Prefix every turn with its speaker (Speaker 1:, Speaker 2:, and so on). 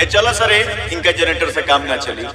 Speaker 1: ए चलो सर ए इनका जनरेटर से काम ना चली।